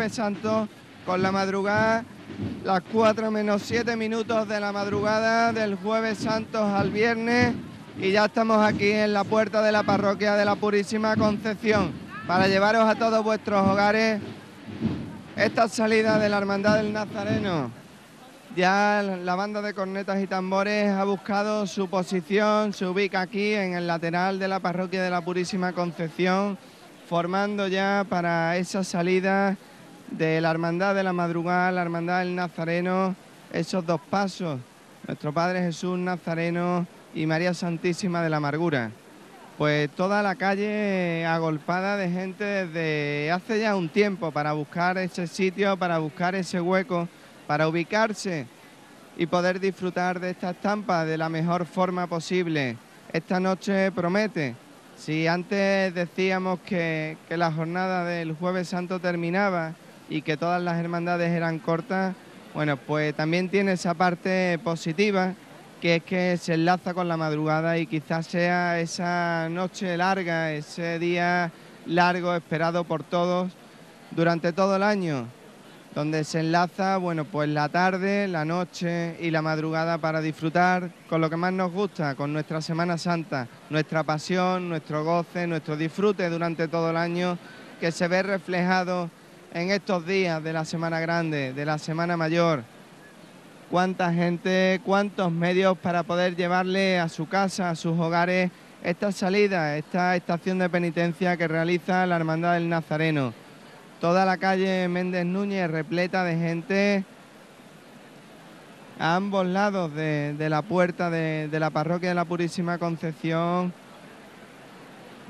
jueves santo con la madrugada, las 4 menos 7 minutos de la madrugada del jueves santo al viernes y ya estamos aquí en la puerta de la parroquia de la Purísima Concepción para llevaros a todos vuestros hogares esta salida de la Hermandad del Nazareno. Ya la banda de cornetas y tambores ha buscado su posición, se ubica aquí en el lateral de la parroquia de la Purísima Concepción, formando ya para esa salida de la Hermandad de la Madrugada, la Hermandad del Nazareno, esos dos pasos, nuestro Padre Jesús Nazareno y María Santísima de la Amargura. Pues toda la calle agolpada de gente desde hace ya un tiempo para buscar ese sitio, para buscar ese hueco para ubicarse y poder disfrutar de esta estampa de la mejor forma posible. Esta noche promete. Si antes decíamos que, la jornada del jueves santo terminaba y que todas las hermandades eran cortas, bueno, pues también tiene esa parte positiva, que es que se enlaza con la madrugada y quizás sea esa noche larga, ese día largo esperado por todos durante todo el año donde se enlaza, bueno, pues la tarde, la noche y la madrugada para disfrutar con lo que más nos gusta, con nuestra Semana Santa, nuestra pasión, nuestro goce, nuestro disfrute durante todo el año, que se ve reflejado en estos días de la Semana Grande, de la Semana Mayor. Cuánta gente, cuántos medios para poder llevarle a su casa, a sus hogares, esta salida, esta estación de penitencia que realiza la Hermandad del Nazareno toda la calle Méndez Núñez repleta de gente a ambos lados de, la puerta de, la parroquia de la Purísima Concepción.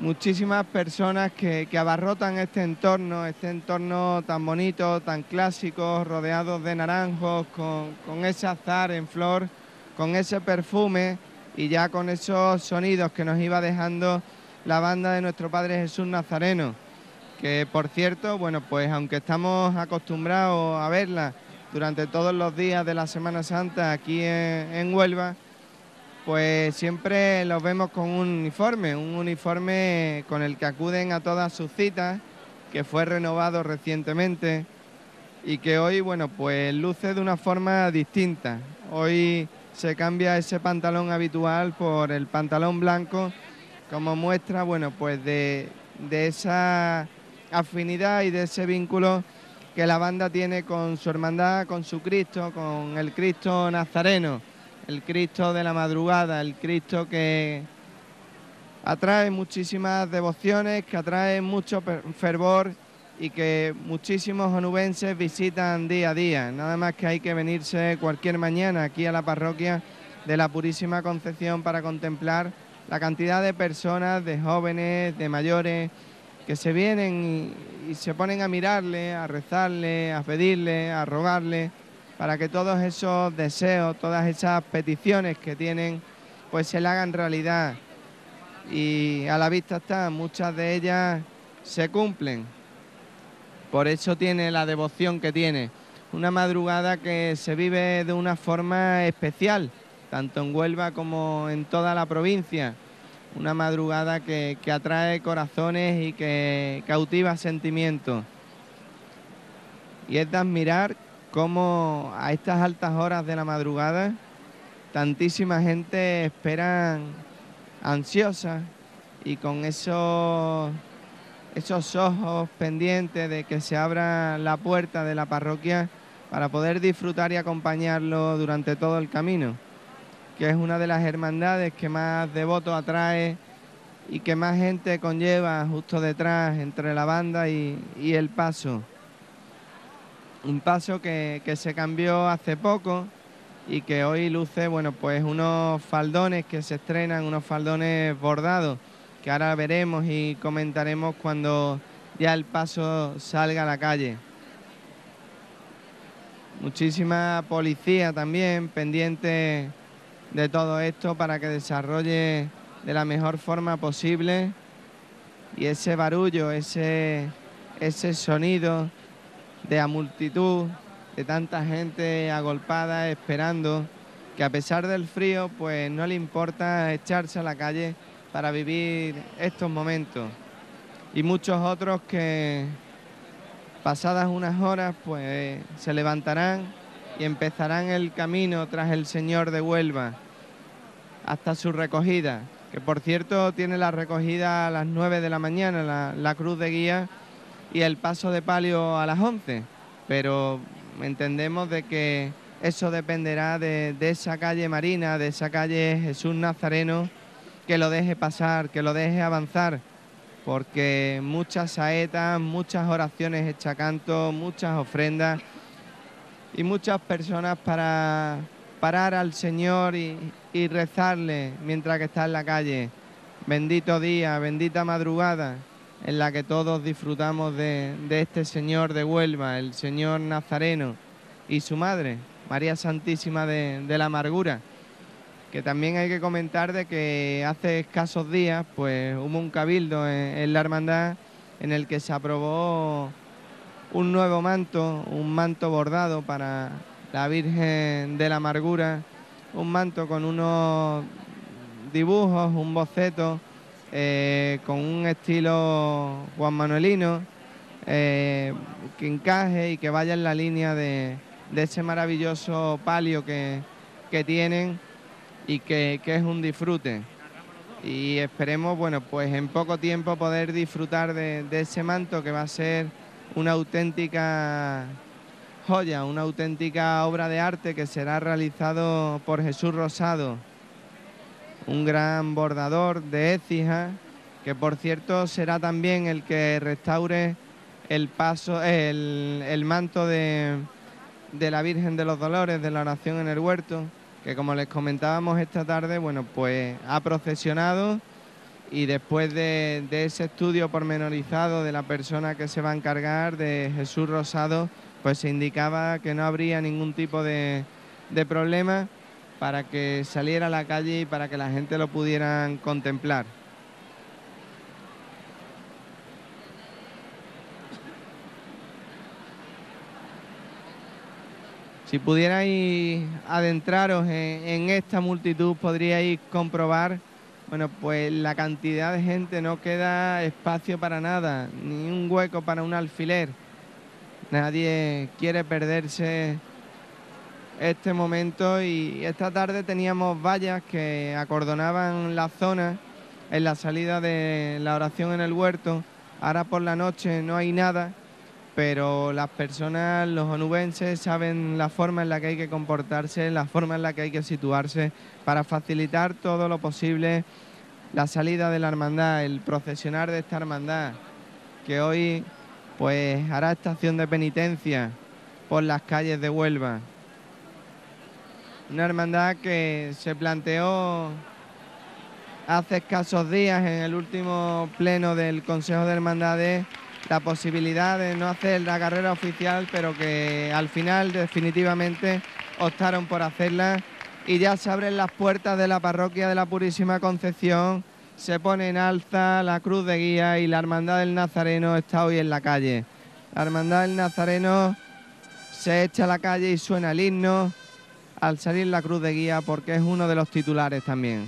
Muchísimas personas que, abarrotan este entorno, este entorno tan bonito, tan clásico, rodeados de naranjos, con, con ese azar en flor, con ese perfume y ya con esos sonidos que nos iba dejando la banda de nuestro Padre Jesús Nazareno que por cierto, bueno, pues aunque estamos acostumbrados a verla durante todos los días de la Semana Santa aquí en, Huelva, pues siempre los vemos con un uniforme, un uniforme con el que acuden a todas sus citas, que fue renovado recientemente y que hoy, bueno, pues luce de una forma distinta. Hoy se cambia ese pantalón habitual por el pantalón blanco como muestra, bueno, pues de, esa afinidad y de ese vínculo que la banda tiene con su hermandad, con su Cristo, con el Cristo nazareno, el Cristo de la madrugada, el Cristo que atrae muchísimas devociones, que atrae mucho fervor y que muchísimos onubenses visitan día a día. Nada más que hay que venirse cualquier mañana aquí a la parroquia de la Purísima Concepción para contemplar la cantidad de personas, de jóvenes, de mayores, que se vienen y, se ponen a mirarle, a rezarle, a pedirle, a rogarle, para que todos esos deseos, todas esas peticiones que tienen, pues se le hagan realidad. Y a la vista está, muchas de ellas se cumplen. Por eso tiene la devoción que tiene. Una madrugada que se vive de una forma especial, tanto en Huelva como en toda la provincia una madrugada que, atrae corazones y que cautiva sentimientos. Y es de admirar cómo a estas altas horas de la madrugada tantísima gente espera ansiosa y con esos, esos ojos pendientes de que se abra la puerta de la parroquia para poder disfrutar y acompañarlo durante todo el camino que es una de las hermandades que más devotos atrae y que más gente conlleva justo detrás entre la banda y, el paso. Un paso que, se cambió hace poco y que hoy luce, bueno, pues unos faldones que se estrenan, unos faldones bordados, que ahora veremos y comentaremos cuando ya el paso salga a la calle. Muchísima policía también pendiente de todo esto para que desarrolle de la mejor forma posible y ese barullo, ese, ese sonido de la multitud, de tanta gente agolpada esperando, que a pesar del frío pues no le importa echarse a la calle para vivir estos momentos. y muchos otros que pasadas unas horas pues se levantarán y empezarán el camino tras el Señor de Huelva hasta su recogida, que por cierto tiene la recogida a las 9 de la mañana, la, cruz de guía y el paso de palio a las 11, pero entendemos de que eso dependerá de, esa calle marina, de esa calle Jesús Nazareno, que lo deje pasar, que lo deje avanzar porque muchas saetas, muchas oraciones hechas canto, muchas ofrendas y muchas personas para parar al Señor y, rezarle mientras que está en la calle. Bendito día, bendita madrugada en la que todos disfrutamos de, este Señor de Huelva, el Señor Nazareno y su madre, María Santísima de la Amargura que también hay que comentar de que hace escasos días pues hubo un cabildo en, la hermandad en el que se aprobó un nuevo manto, un manto bordado para la Virgen de la Amargura, un manto con unos dibujos, un boceto, eh, con un estilo Juan Manuelino, eh, que encaje y que vaya en la línea de, ese maravilloso palio que, que tienen y que, es un disfrute. Y esperemos, bueno, pues en poco tiempo poder disfrutar de, ese manto que va a ser una auténtica joya, una auténtica obra de arte que será realizado por Jesús Rosado, un gran bordador de Écija, que por cierto será también el que restaure el paso, el, el manto de, de la Virgen de los Dolores de la oración en el huerto que como les comentábamos esta tarde, bueno, pues ha procesionado y después de, ese estudio pormenorizado de la persona que se va a encargar, de Jesús Rosado, pues se indicaba que no habría ningún tipo de, de problema para que saliera a la calle y para que la gente lo pudieran contemplar. Si pudierais adentraros en, esta multitud, podríais comprobar, bueno, pues la cantidad de gente no queda espacio para nada, ni un hueco para un alfiler. Nadie quiere perderse este momento y esta tarde teníamos vallas que acordonaban la zona en la salida de la oración en el huerto. Ahora por la noche no hay nada pero las personas, los onubenses, saben la forma en la que hay que comportarse, la forma en la que hay que situarse para facilitar todo lo posible la salida de la hermandad, el procesionar de esta hermandad, que hoy pues hará estación de penitencia por las calles de Huelva. Una hermandad que se planteó hace escasos días en el último pleno del Consejo de Hermandades la posibilidad de no hacer la carrera oficial, pero que al final definitivamente optaron por hacerla y ya se abren las puertas de la parroquia de la Purísima Concepción, se pone en alza la cruz de guía y la Hermandad del Nazareno está hoy en la calle. La Hermandad del Nazareno se echa a la calle y suena el himno al salir la cruz de guía porque es uno de los titulares también.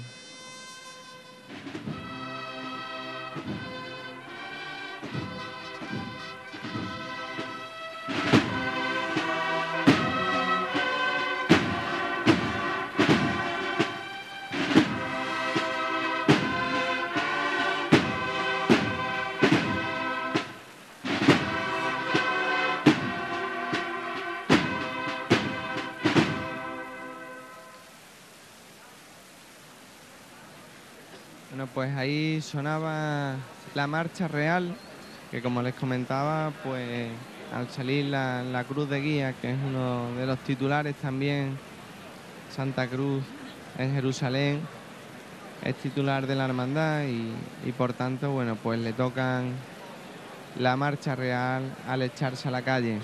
Sonaba la marcha real, que como les comentaba, pues al salir la, cruz de guía, que es uno de los titulares también, Santa Cruz en Jerusalén, es titular de la hermandad y, y por tanto, bueno, pues le tocan la marcha real al echarse a la calle.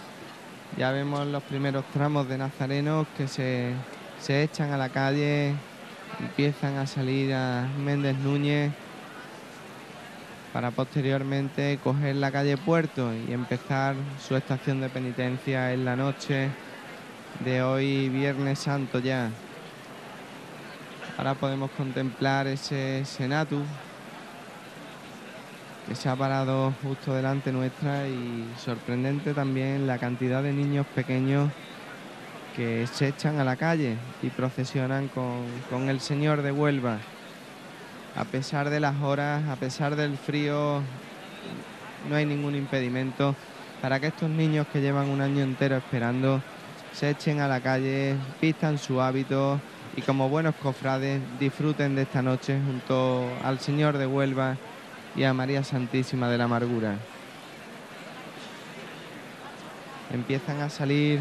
Ya vemos los primeros tramos de nazarenos que se, se echan a la calle empiezan a salir a Méndez Núñez para posteriormente coger la calle Puerto y empezar su estación de penitencia en la noche de hoy, Viernes Santo ya. Ahora podemos contemplar ese Senatus que se ha parado justo delante nuestra y sorprendente también la cantidad de niños pequeños que se echan a la calle y procesionan con, con el Señor de Huelva. A pesar de las horas, a pesar del frío, no hay ningún impedimento para que estos niños que llevan un año entero esperando se echen a la calle, pistan su hábito y como buenos cofrades disfruten de esta noche junto al Señor de Huelva y a María Santísima de la Amargura. Empiezan a salir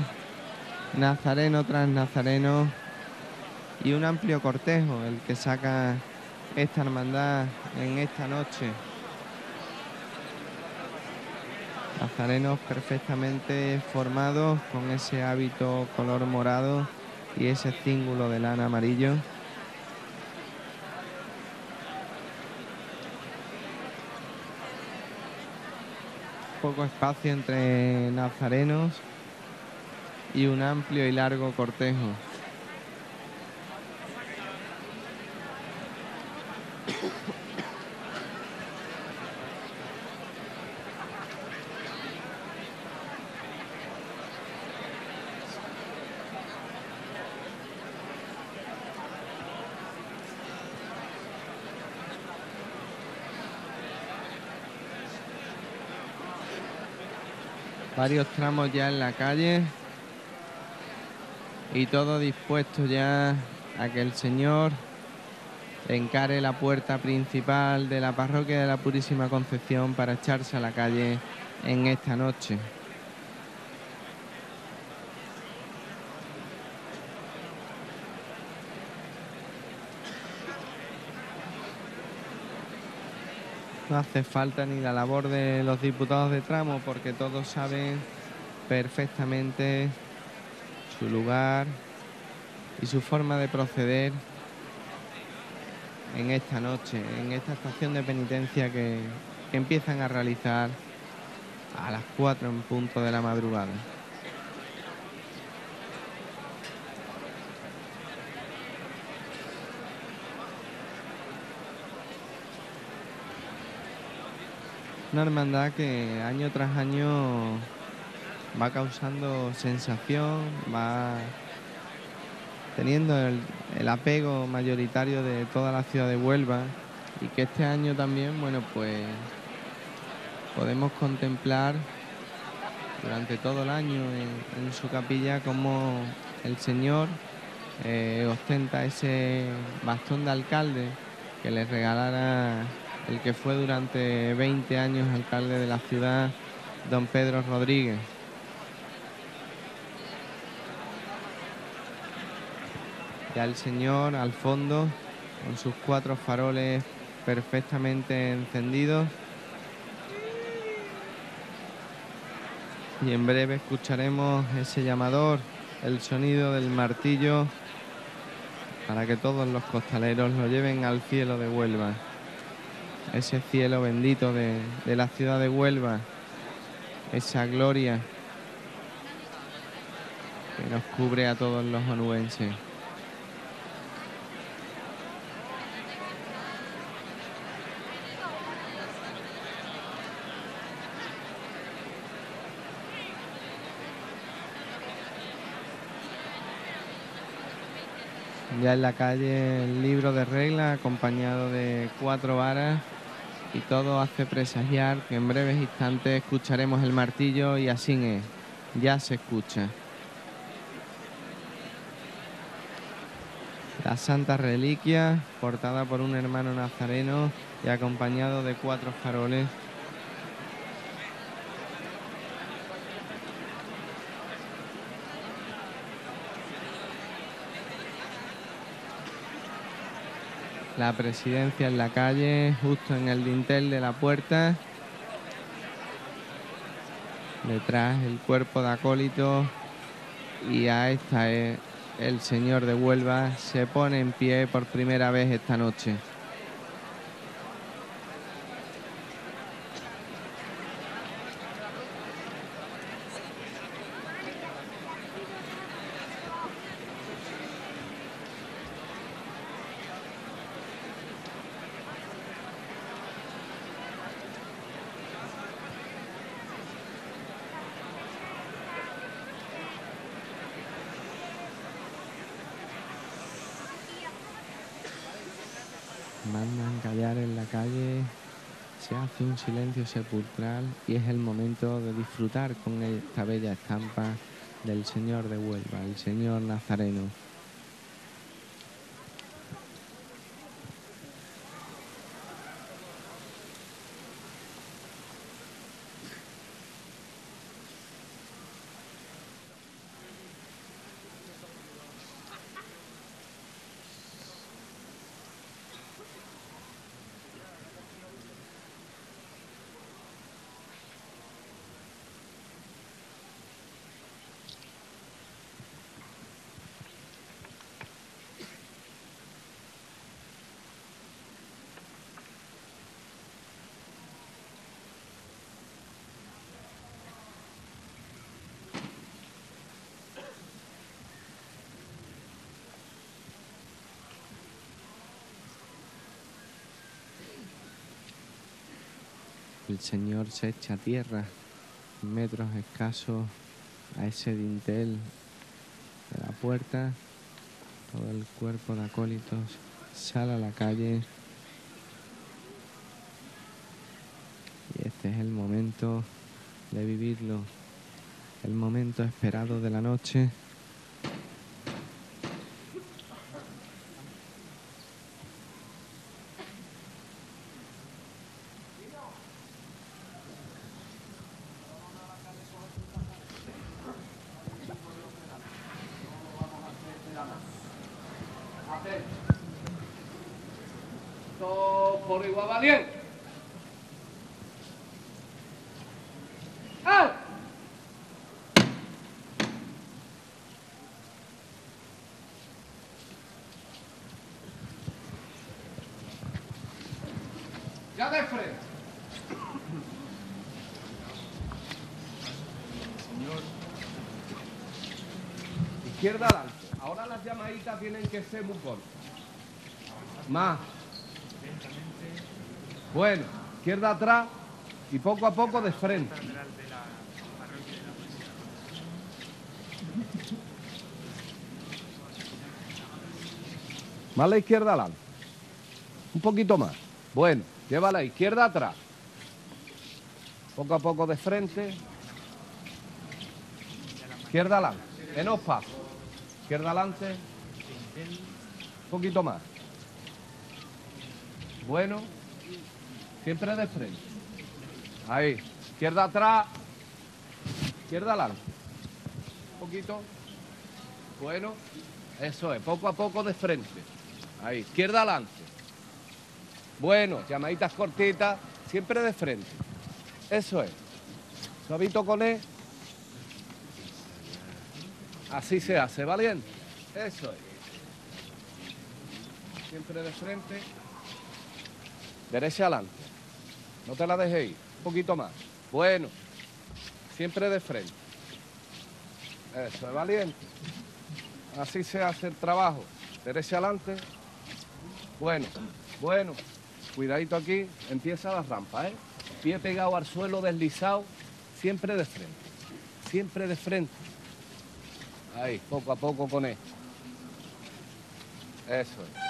nazareno tras nazareno y un amplio cortejo el que saca esta hermandad en esta noche. Nazarenos perfectamente formados con ese hábito color morado y ese cíngulo de lana amarillo. Poco espacio entre nazarenos y un amplio y largo cortejo. Varios tramos ya en la calle y todo dispuesto ya a que el Señor encare la puerta principal de la parroquia de la Purísima Concepción para echarse a la calle en esta noche. No hace falta ni la labor de los diputados de tramo porque todos saben perfectamente su lugar y su forma de proceder en esta noche, en esta estación de penitencia que, que empiezan a realizar a las 4 en punto de la madrugada. Una hermandad que año tras año va causando sensación, va teniendo el, apego mayoritario de toda la ciudad de Huelva y que este año también, bueno, pues podemos contemplar durante todo el año en, su capilla como el Señor eh, ostenta ese bastón de alcalde que le regalara el que fue durante 20 años alcalde de la ciudad, don Pedro Rodríguez. Ya el señor al fondo, con sus cuatro faroles perfectamente encendidos. Y en breve escucharemos ese llamador, el sonido del martillo, para que todos los costaleros lo lleven al cielo de Huelva ese cielo bendito de, la ciudad de Huelva, esa gloria que nos cubre a todos los onubenses. Ya en la calle el libro de regla acompañado de cuatro varas y todo hace presagiar que en breves instantes escucharemos el martillo y así es, ya se escucha. La Santa Reliquia, portada por un hermano nazareno y acompañado de cuatro faroles la presidencia en la calle, justo en el dintel de la puerta. Detrás el cuerpo de acólito y a esta es el señor de Huelva se pone en pie por primera vez esta noche. mandan callar en la calle, se hace un silencio sepulcral y es el momento de disfrutar con esta bella estampa del Señor de Huelva, el Señor Nazareno. El Señor se echa tierra, metros escasos a ese dintel de la puerta. Todo el cuerpo de acólitos sale a la calle. Y este es el momento de vivirlo, el momento esperado de la noche. Izquierda adelante. Ahora tienen que ser muy cortas. Más. Bueno, izquierda atrás y poco a poco de frente. Más la izquierda adelante. Un poquito más. Bueno, lleva la izquierda atrás. Poco a poco de frente. Izquierda adelante. Menos paso. Izquierda adelante. Un poquito más. Bueno. Siempre de frente. Ahí. Izquierda atrás. Izquierda adelante. Un poquito. Bueno. Eso es. Poco a poco de frente. Ahí. Izquierda adelante. Bueno. Llamaditas cortitas. Siempre de frente. Eso es. Suavito con él. Así se hace, valiente. Eso es. Siempre de frente. Derecha adelante. No te la dejes ir. Un poquito más. Bueno. Siempre de frente. Eso es valiente. Así se hace el trabajo. Derecha adelante. Bueno. Bueno. Cuidadito aquí. Empieza la rampa, ¿eh? Pie pegado al suelo, deslizado. Siempre de frente. Siempre de frente. Ahí, poco a poco con él. Eso es.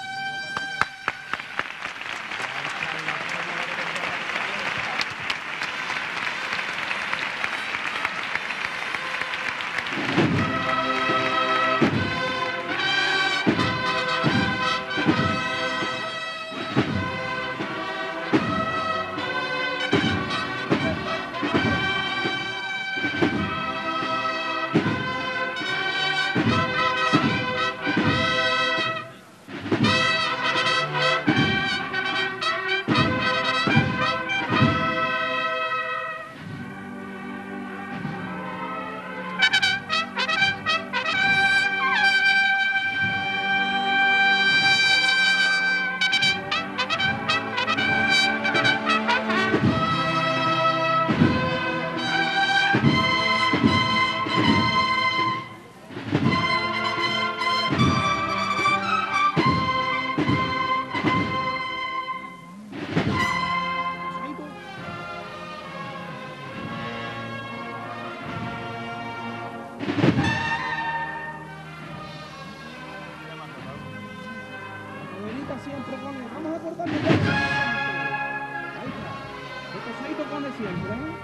Siempre.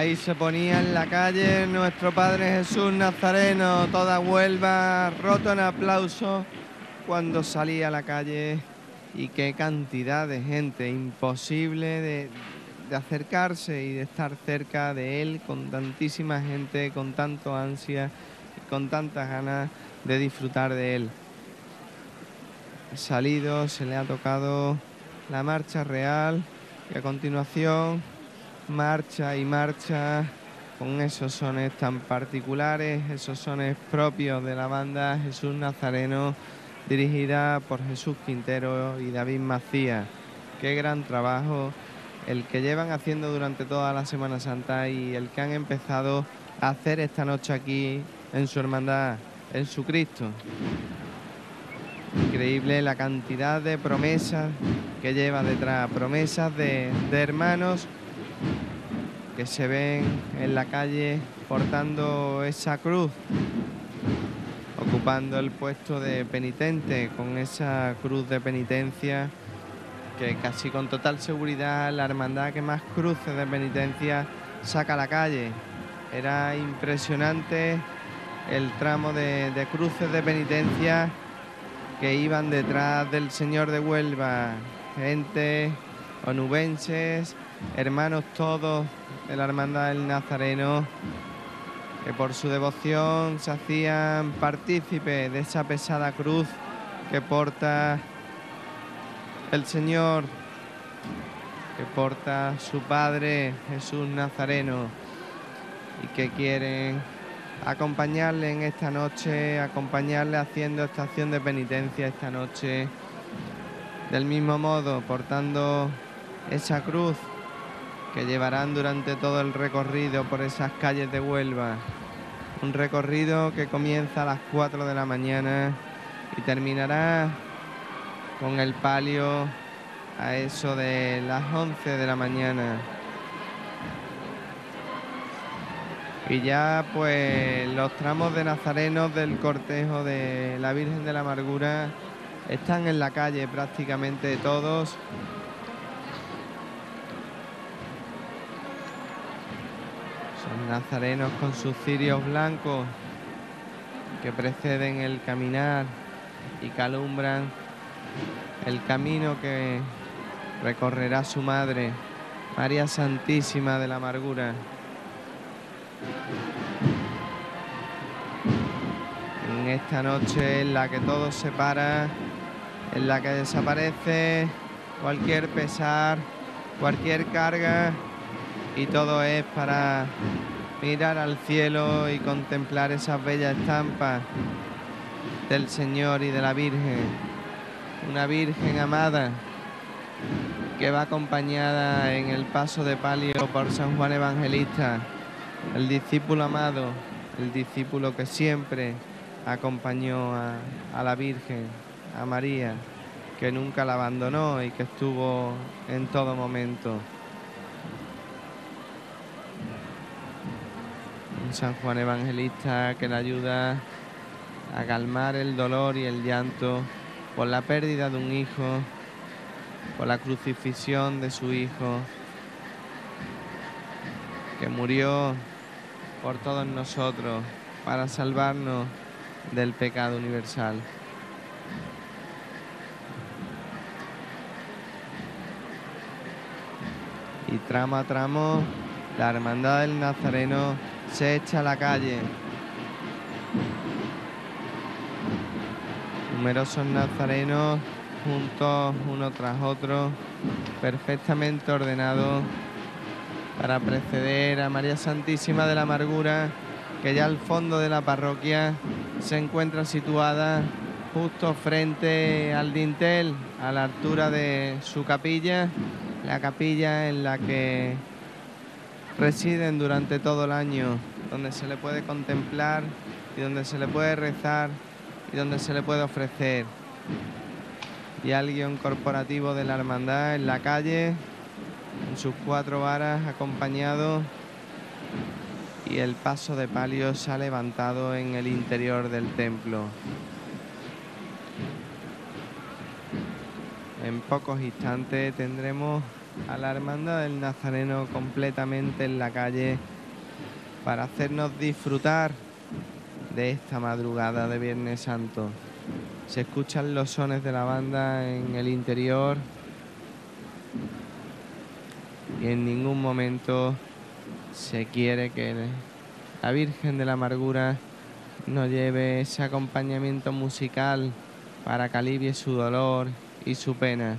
Ahí se ponía en la calle nuestro Padre Jesús Nazareno, toda Huelva, roto en aplauso cuando salía a la calle y qué cantidad de gente, imposible de, de acercarse y de estar cerca de él con tantísima gente, con tanto ansia y con tantas ganas de disfrutar de él. Salido, se le ha tocado la marcha real y a continuación marcha y marcha con esos sones tan particulares, esos sones propios de la banda Jesús Nazareno, dirigida por Jesús Quintero y David Macías. Qué gran trabajo el que llevan haciendo durante toda la Semana Santa y el que han empezado a hacer esta noche aquí en su hermandad, en su Cristo. Increíble la cantidad de promesas que lleva detrás, promesas de, de hermanos que se ven en la calle portando esa cruz, ocupando el puesto de penitente con esa cruz de penitencia que casi con total seguridad la hermandad que más cruces de penitencia saca a la calle. Era impresionante el tramo de, cruces de penitencia que iban detrás del Señor de Huelva, gente onubenses, hermanos todos de la Hermandad del Nazareno, que por su devoción se hacían partícipes de esa pesada cruz que porta el Señor, que porta su Padre Jesús Nazareno y que quieren acompañarle en esta noche, acompañarle haciendo esta acción de penitencia esta noche, del mismo modo, portando esa cruz que llevarán durante todo el recorrido por esas calles de Huelva. Un recorrido que comienza a las 4 de la mañana y terminará con el palio a eso de las 11 de la mañana. Y ya pues los tramos de nazarenos del cortejo de la Virgen de la Amargura están en la calle prácticamente todos. Nazarenos con sus cirios blancos que preceden el caminar y calumbran el camino que recorrerá su madre, María Santísima de la Amargura. En esta noche en la que todo se para, en la que desaparece cualquier pesar, cualquier carga y todo es para mirar al cielo y contemplar esas bellas estampas del Señor y de la Virgen. Una Virgen amada que va acompañada en el paso de palio por San Juan Evangelista, el discípulo amado, el discípulo que siempre acompañó a, a la Virgen, a María, que nunca la abandonó y que estuvo en todo momento. San Juan Evangelista que le ayuda a calmar el dolor y el llanto por la pérdida de un hijo, por la crucifixión de su hijo, que murió por todos nosotros para salvarnos del pecado universal. Y tramo a tramo, la hermandad del Nazareno se echa a la calle. Numerosos nazarenos juntos uno tras otro, perfectamente ordenados para preceder a María Santísima de la Amargura, que ya al fondo de la parroquia se encuentra situada justo frente al dintel, a la altura de su capilla, la capilla en la que residen durante todo el año, donde se le puede contemplar y donde se le puede rezar y donde se le puede ofrecer. Y alguien corporativo de la hermandad en la calle, en sus cuatro varas, acompañado, y el paso de palio se ha levantado en el interior del templo. En pocos instantes tendremos a la Hermandad del Nazareno completamente en la calle para hacernos disfrutar de esta madrugada de Viernes Santo. Se escuchan los sones de la banda en el interior y en ningún momento se quiere que la Virgen de la Amargura nos lleve ese acompañamiento musical para que alivie su dolor y su pena.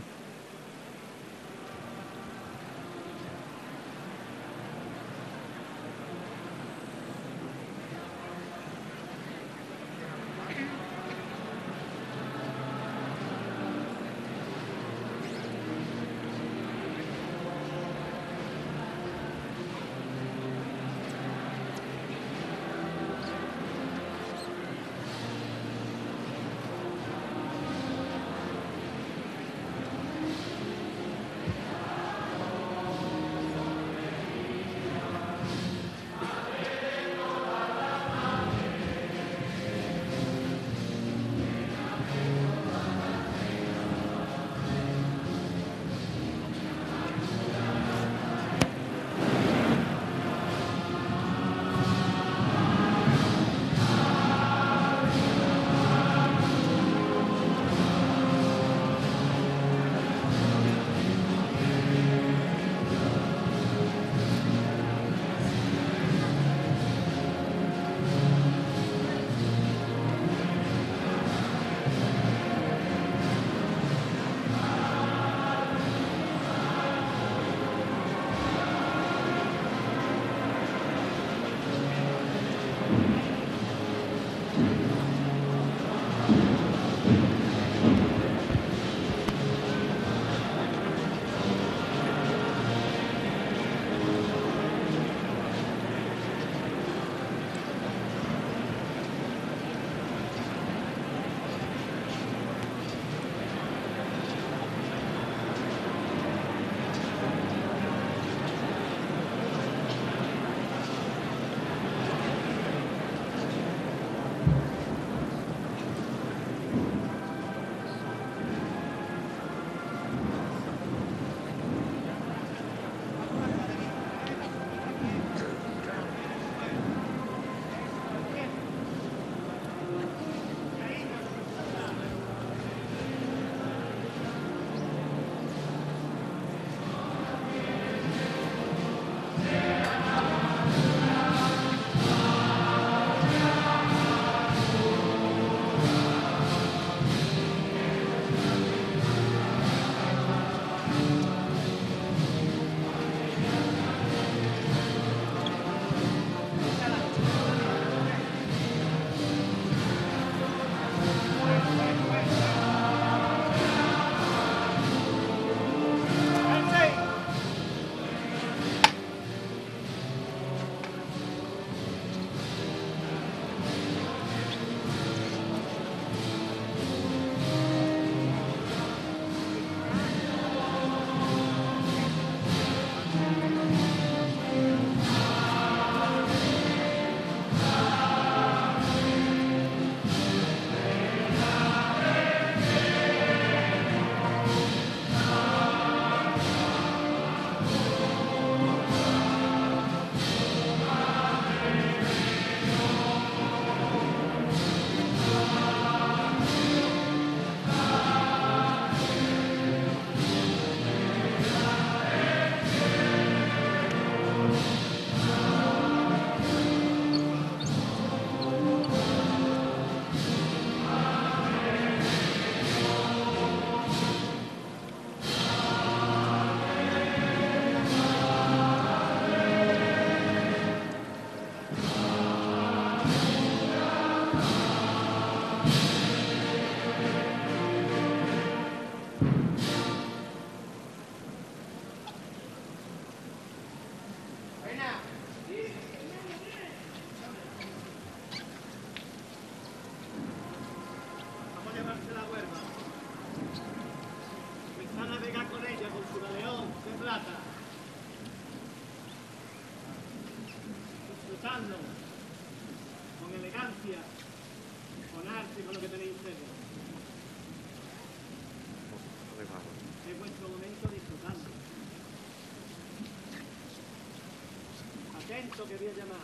Atento que voy a llamar.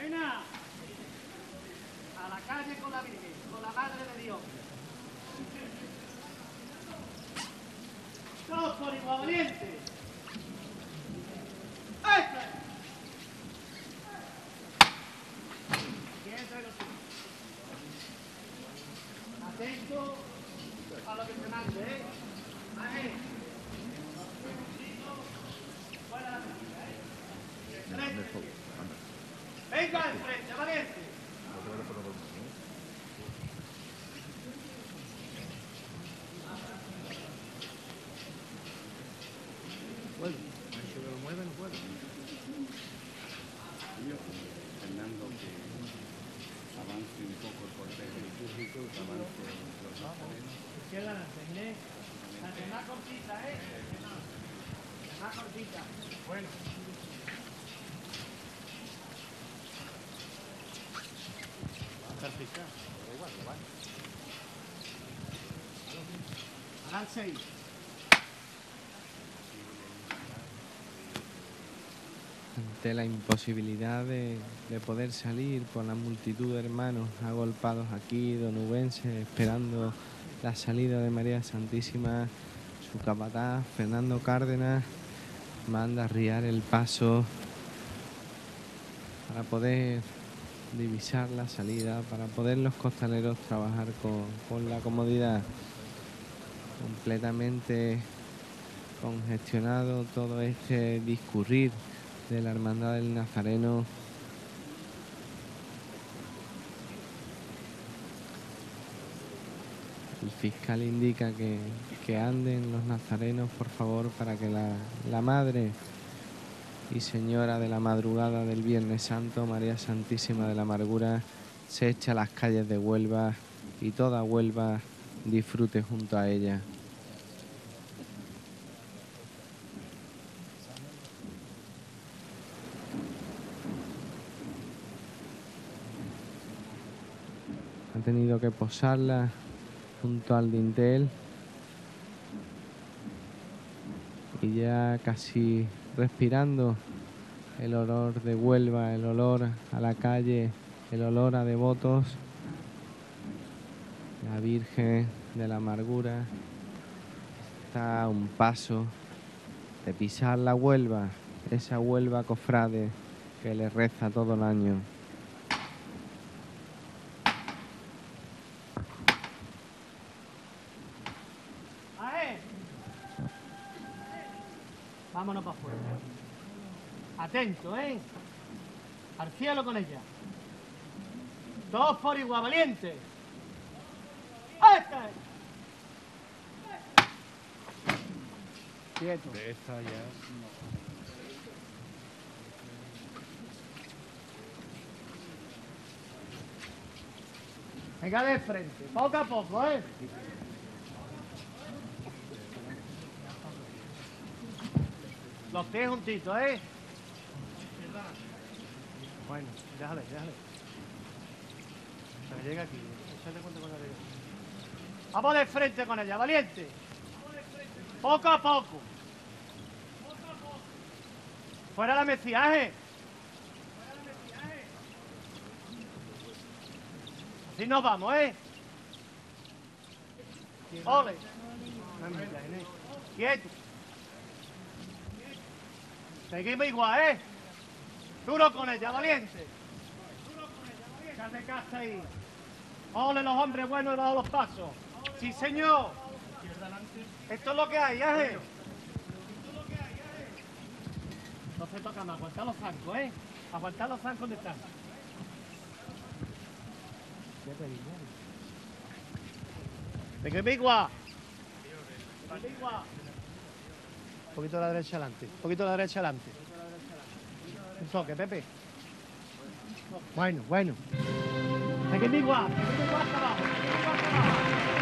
Venga. A la calle con la Virgen, con la Madre de Dios. Todos por igual valiente. ¡Eso es! Quieto y lo sigo. Atento a lo que se mande, ¿eh? Ahí. Fuera la pista, ¿eh? Frente. Venga de frente, valiente. Fernando que avance un poco el cortejo litúrgico, que avance los nazarenos. Izquierda la enseñé. La de más cortita, ¿eh? La más cortita. Bueno. Ante la imposibilidad de, de poder salir por la multitud de hermanos agolpados aquí, donubenses, esperando la salida de María Santísima, su capataz, Fernando Cárdenas, manda a riar el paso para poder divisar la salida, para poder los costaleros trabajar con, con la comodidad completamente congestionado todo este discurrir de la Hermandad del Nazareno. El fiscal indica que, que anden los nazarenos, por favor, para que la, la Madre y Señora de la madrugada del Viernes Santo, María Santísima de la Amargura, se eche a las calles de Huelva y toda Huelva disfrute junto a ella. Ha tenido que posarla junto al dintel y ya casi respirando el olor de Huelva, el olor a la calle, el olor a devotos, la Virgen de la Amargura está a un paso de pisar la Huelva, esa Huelva cofrade que le reza todo el año. Vámonos para afuera. Atento, ¿eh? Al cielo con ella. Todos por igual, valiente. Quieto. De esta ya Venga de frente, poco a poco, ¿eh? Los pies juntitos, ¿eh? Bueno, déjale, déjale. Se llega aquí, échale cuenta la de Vamos de frente con ella, valiente. Poco a poco. Fuera la meciaje. Así nos vamos, ¿eh? Ole. Quieto. Seguimos igual, ¿eh? Duro con ella, valiente. Ya de casa ahí. Ole los hombres buenos bajo los pasos. Sí, señor. Esto es lo que hay, ¿eh? No se toca más, aguantar los zancos, ¿eh? Aguantar los zancos donde están. Venga, Bigua. Un poquito a la derecha adelante. Un poquito a la derecha adelante. Un toque, Pepe. Bueno, bueno. Venga, Bigua hasta abajo. Bigua hasta abajo.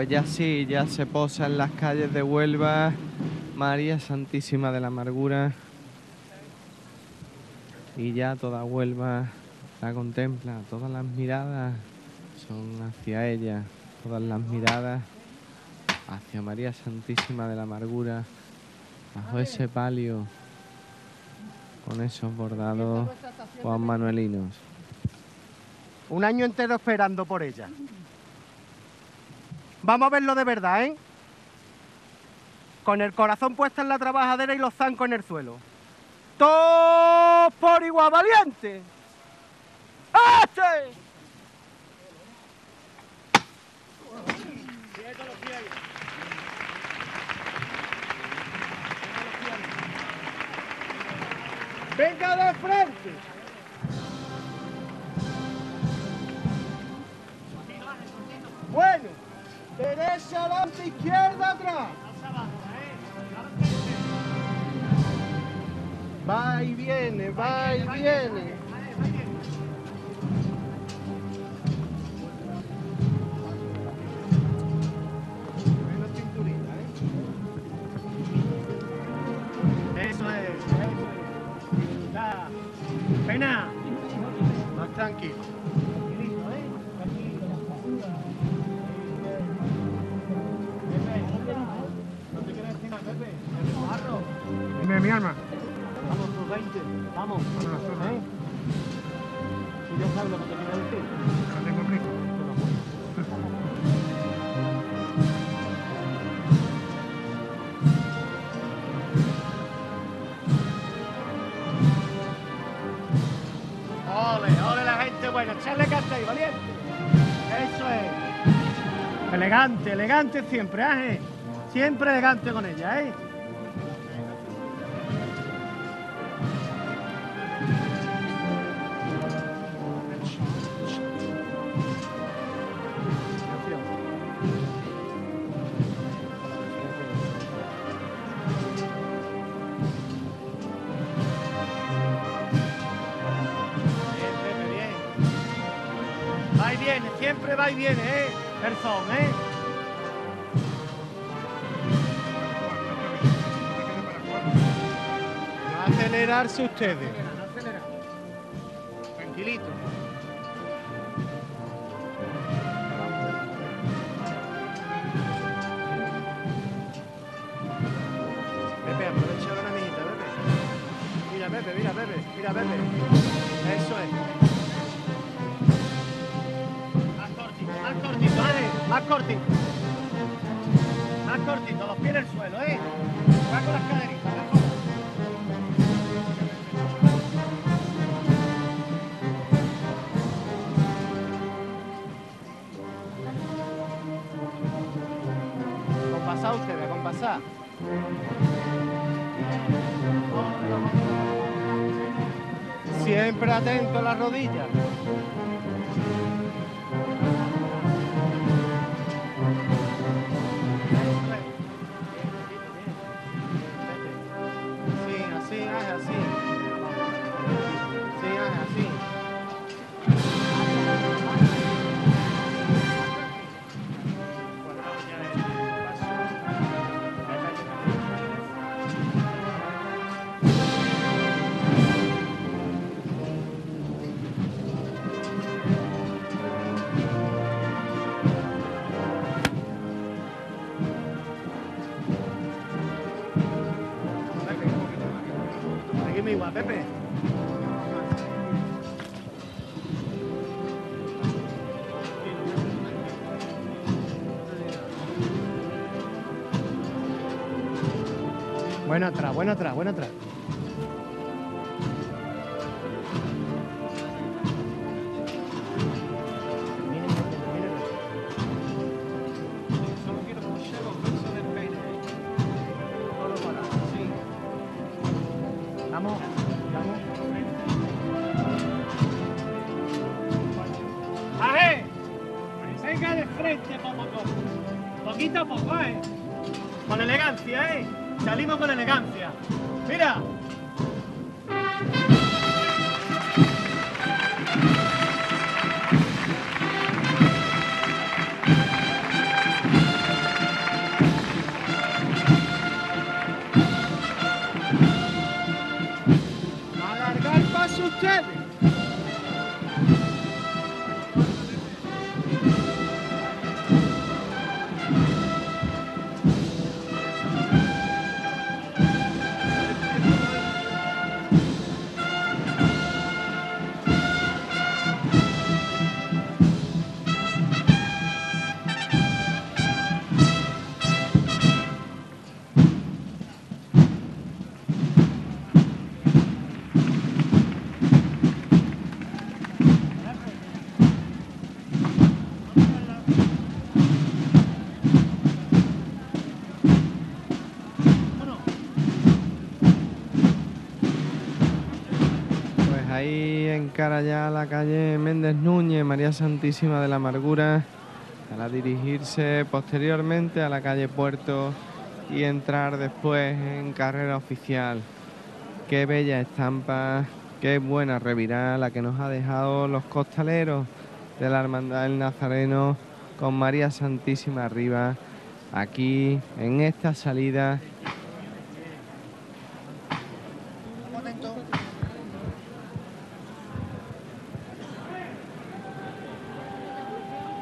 Pues ya sí, ya se posa en las calles de Huelva. María Santísima de la Amargura. Y ya toda Huelva la contempla, todas las miradas son hacia ella, todas las miradas hacia María Santísima de la Amargura, bajo ese palio, con esos bordados Juan Manuelinos. Un año entero esperando por ella. Vamos a verlo de verdad, ¿eh? Con el corazón puesto en la trabajadera y los zancos en el suelo. ¡Todos por igual valiente! ¡Este! ¡Venga de frente! Bueno, derecha adelante, izquierda atrás. Va y viene, va y viene. ¿eh? Eso es, eso es. Pena. Más tranquilo. Dime, mi alma. Vamos, por 20. Vamos. ¿Eh? Si ya sabes lo que te quiero decir. No tengo prisa. Ole, ole la gente buena. Echarle carta ahí, valiente. Eso es. Elegante, elegante siempre, ¿eh? Siempre elegante con ella, ¿eh? Va y viene, siempre va y viene, ¿eh? Garzón, ¿eh? Acelerarse ustedes. Tranquilito. Pepe, aprovecha una minita, Pepe. Mira, Pepe, mira, Pepe, mira, Pepe. Eso es. Más cortito, más cortito, ¿eh? Más cortito. Más cortito, los pies en el suelo, ¿eh? Va con las caderitas, Siempre atento a las rodillas. Bueno atrás, bueno atrás, bueno atrás. Encara ya la calle Méndez Núñez, María Santísima de la Amargura, para dirigirse posteriormente a la calle Puerto y entrar después en carrera oficial. Qué bella estampa, qué buena revirada la que nos ha dejado los costaleros de la Hermandad del Nazareno con María Santísima arriba, aquí en esta salida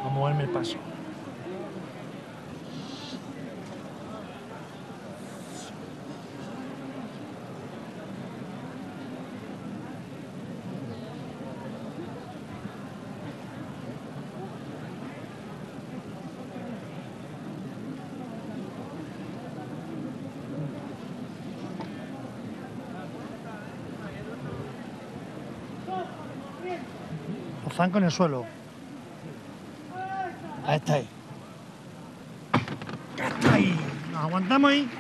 A moverme el paso. Zancos en el suelo. Ahí está ahí. Ahí. Nos aguantamos ahí.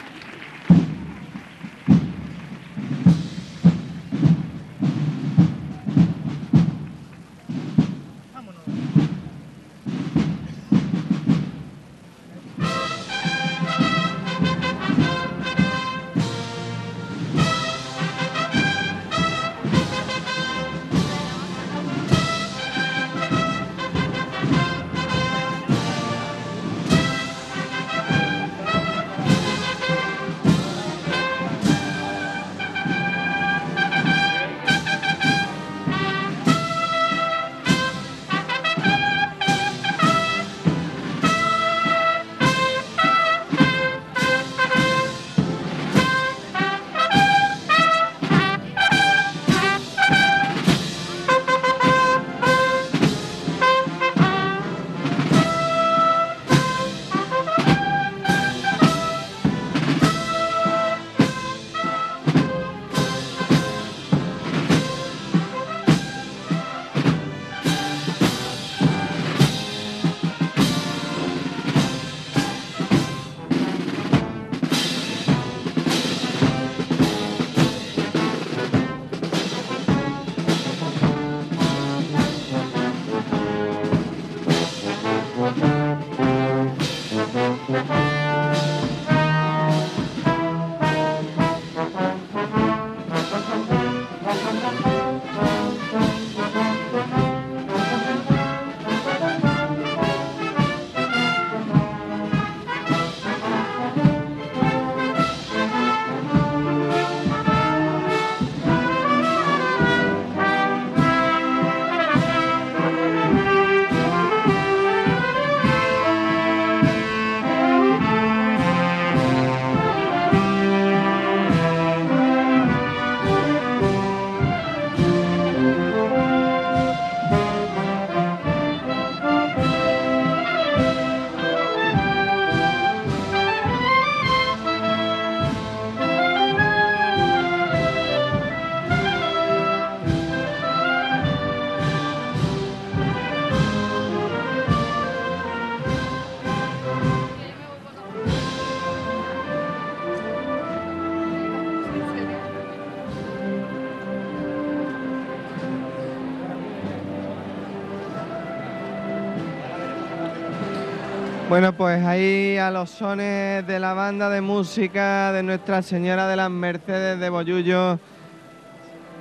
Bueno, pues ahí a los sones de la banda de música de Nuestra Señora de las Mercedes de Boyullo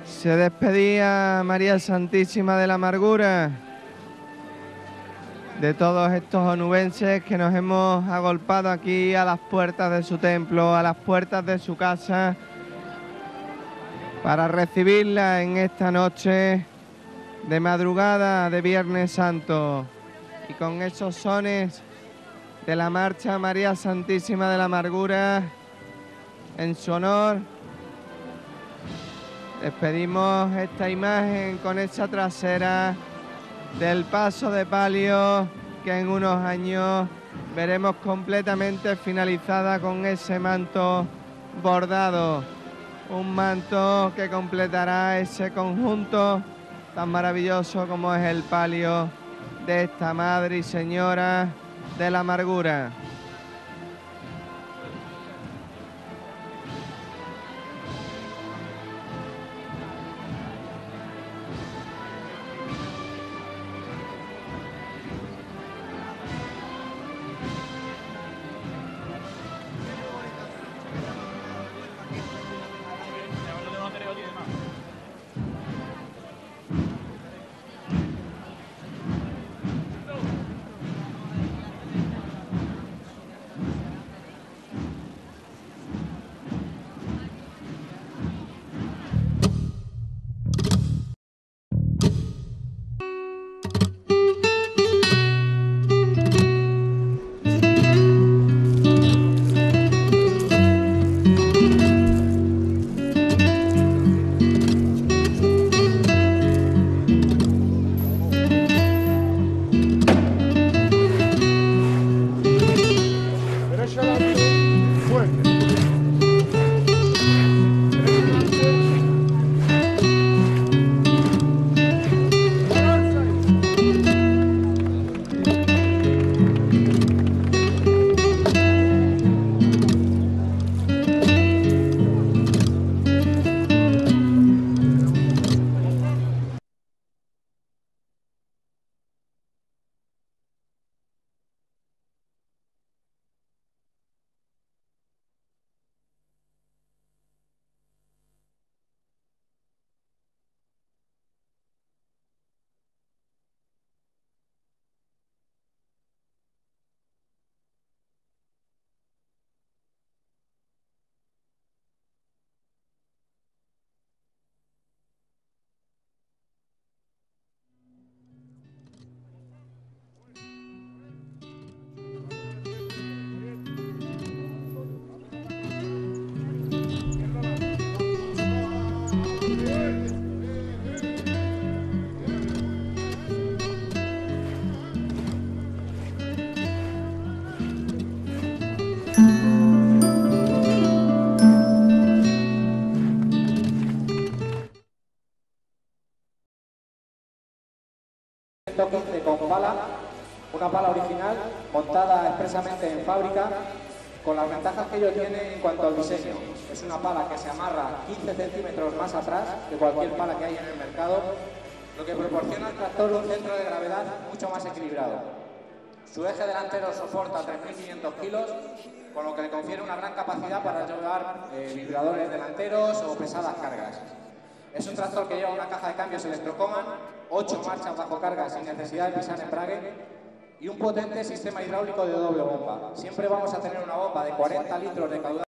se despedía María Santísima de la Amargura de todos estos onubenses que nos hemos agolpado aquí a las puertas de su templo, a las puertas de su casa, para recibirla en esta noche de madrugada de Viernes Santo. Y con esos sones de la marcha María Santísima de la Amargura, en su honor, despedimos esta imagen con esa trasera del paso de palio que en unos años veremos completamente finalizada con ese manto bordado. Un manto que completará ese conjunto tan maravilloso como es el palio de esta Madre y Señora de la Amargura. Fábrica con las ventajas que ello tiene en cuanto al diseño. Es una pala que se amarra 15 centímetros más atrás que cualquier pala que hay en el mercado, lo que proporciona al tractor un centro de gravedad mucho más equilibrado. Su eje delantero soporta 3.500 kilos, con lo que le confiere una gran capacidad para llevar eh, vibradores delanteros o pesadas cargas. Es un tractor que lleva una caja de cambios Electrocoman, 8 marchas bajo carga sin necesidad de pisar embrague y un potente sistema hidráulico de doble bomba. Siempre vamos a tener una bomba de 40 litros de caudal.